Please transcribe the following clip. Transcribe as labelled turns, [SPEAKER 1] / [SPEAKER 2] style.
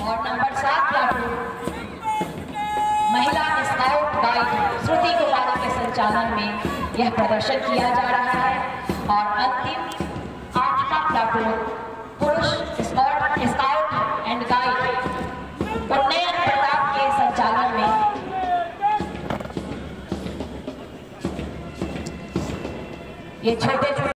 [SPEAKER 1] और नंबर सात महिला स्काउट गाइड श्रुति गोपाला के संचालन में यह प्रदर्शन किया जा रहा है। और अंतिम आठवां प्लाटून पुरुष स्काउट एंड गाइड उन्नयन प्रताप के संचालन में। ये छोटे छोटे